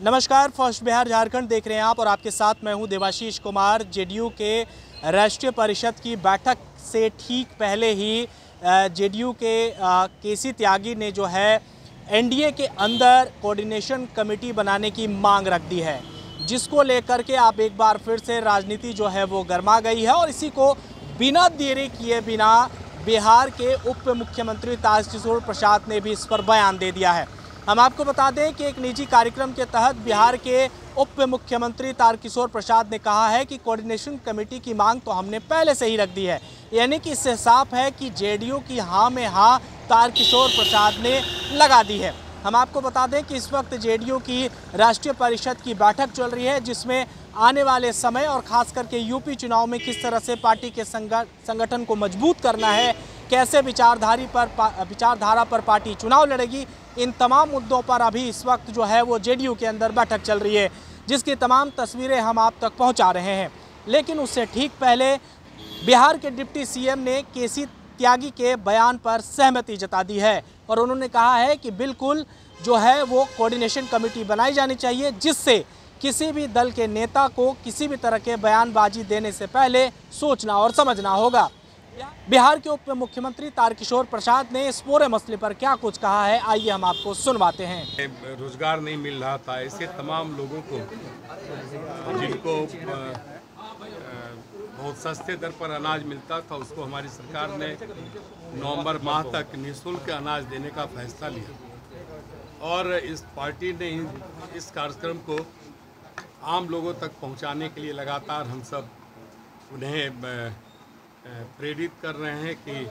नमस्कार, फ़र्स्ट बिहार झारखंड देख रहे हैं आप और आपके साथ मैं हूँ देवाशीष कुमार, जेडीयू के राष्ट्रीय परिषद की बैठक से ठीक पहले ही जेडीयू के केसी त्यागी ने जो है, एनडीए के अंदर कोऑर्डिनेशन कमेटी बनाने की मांग रख दी है, जिसको लेकर के आप एक बार फिर से राजनीति जो है वो गर्मा गई है और इसी को बिना देरी किए बिना बिहार के उप मुख्यमंत्री ताजकिशोर प्रसाद ने भी इस पर बयान दे दिया है। हम आपको बता दें कि एक निजी कार्यक्रम के तहत बिहार के उप मुख्यमंत्री तारकिशोर प्रसाद ने कहा है कि कोऑर्डिनेशन कमेटी की मांग तो हमने पहले से ही रख दी है। यानी कि इससे साफ़ है कि जेडीयू की हाँ में हाँ तारकिशोर प्रसाद ने लगा दी है। हम आपको बता दें कि इस वक्त जेडीयू की राष्ट्रीय परिषद की बैठक चल रही है, जिसमें आने वाले समय और खास करके यूपी चुनाव में किस तरह से पार्टी के संगठन को मज़बूत करना है, कैसे विचारधारी पर विचारधारा पर पार्टी चुनाव लड़ेगी इन तमाम मुद्दों पर अभी इस वक्त जो है वो जेडीयू के अंदर बैठक चल रही है, जिसकी तमाम तस्वीरें हम आप तक पहुँचा रहे हैं। लेकिन उससे ठीक पहले बिहार के डिप्टी सीएम ने केसी त्यागी के बयान पर सहमति जता दी है और उन्होंने कहा है कि बिल्कुल जो है वो कोऑर्डिनेशन कमेटी बनाई जानी चाहिए, जिससे किसी भी दल के नेता को किसी भी तरह के बयानबाजी देने से पहले सोचना और समझना होगा। बिहार के उप मुख्यमंत्री तारकिशोर प्रसाद ने इस पूरे मसले पर क्या कुछ कहा है? आइए हम आपको सुनवाते हैं। रोज़गार नहीं मिल रहा था, ऐसे तमाम लोगों को, जिनको बहुत सस्ते दर पर अनाज मिलता था, उसको हमारी सरकार ने नवंबर माह तक निःशुल्क अनाज देने का फैसला लिया। और इस पार्टी ने इस कार्यक्रम को आम लोगों तक पहुँचाने के लिए लगातार हम सब उन्हें प्रेरित कर रहे हैं कि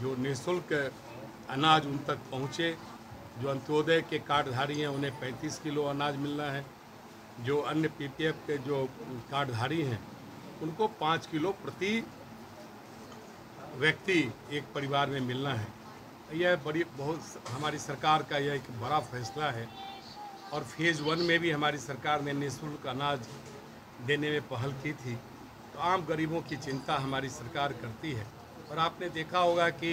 जो निःशुल्क अनाज उन तक पहुँचे, जो अंत्योदय के कार्डधारी हैं, उन्हें 35 किलो अनाज मिलना है। जो अन्य पीपीएफ के जो कार्डधारी हैं, उनको पाँच किलो प्रति व्यक्ति एक परिवार में मिलना है। यह बड़ी, बहुत हमारी सरकार का यह एक बड़ा फैसला है और फ़ेज़ वन में भी हमारी सरकार ने निःशुल्क अनाज देने में पहल की थी। तो आम गरीबों की चिंता हमारी सरकार करती है। और आपने देखा होगा कि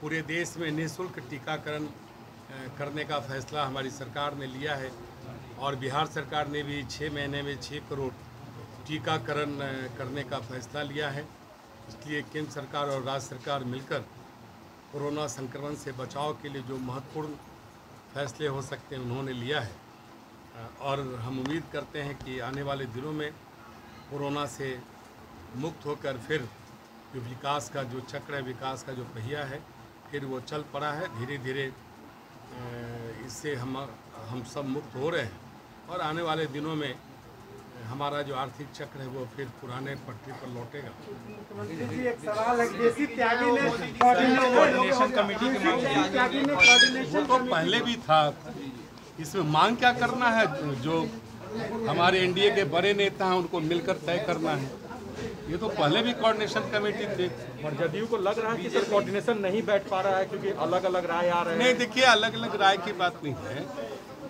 पूरे देश में निःशुल्क टीकाकरण करने का फैसला हमारी सरकार ने लिया है। और बिहार सरकार ने भी छः महीने में छः करोड़ टीकाकरण करने का फैसला लिया है। इसलिए केंद्र सरकार और राज्य सरकार मिलकर कोरोना संक्रमण से बचाव के लिए जो महत्वपूर्ण फैसले हो सकते हैं उन्होंने लिया है। और हम उम्मीद करते हैं कि आने वाले दिनों में कोरोना से मुक्त होकर फिर जो विकास का जो चक्र है विकास का जो पहिया है फिर वो चल पड़ा है। धीरे धीरे इससे हम हम सब मुक्त हो रहे हैं। और आने वाले दिनों में हमारा जो आर्थिक चक्र है वो फिर पुराने पटरी पर लौटेगा। एक सवाल त्यागी ने वो तो पहले भी था। इसमें मांग क्या करना है जो हमारे एनडीए के बड़े नेता हैं उनको मिलकर तय करना है। ये तो पहले भी कोऑर्डिनेशन कमेटी थी। और जदयू को लग रहा है कि सर कोऑर्डिनेशन नहीं बैठ पा रहा है क्योंकि अलग अलग राय आ रहे हैं। नहीं देखिए अलग अलग राय की बात नहीं है।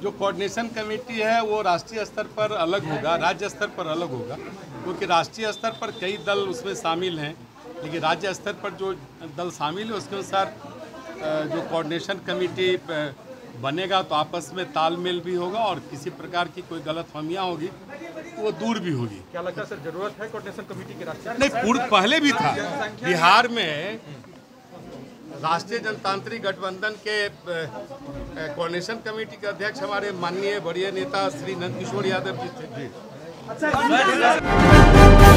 जो कोऑर्डिनेशन कमेटी है वो राष्ट्रीय स्तर पर अलग होगा राज्य स्तर पर अलग होगा क्योंकि राष्ट्रीय स्तर पर कई दल उसमें शामिल हैं। लेकिन राज्य स्तर पर जो दल शामिल है उसके अनुसार जो कोऑर्डिनेशन कमेटी बनेगा तो आपस में तालमेल भी होगा और किसी प्रकार की कोई गलत फहमियाँ होगी वो दूर भी होगी। क्या लगता है सर ज़रूरत है कोऑर्डिनेशन कमेटी की राष्ट्रीय नहीं पूर्व पहले भी था। बिहार में राष्ट्रीय जनतांत्रिक गठबंधन के कोऑर्डिनेशन कमेटी के अध्यक्ष हमारे माननीय वरीय नेता श्री नंद किशोर यादव जी थे। अच्छा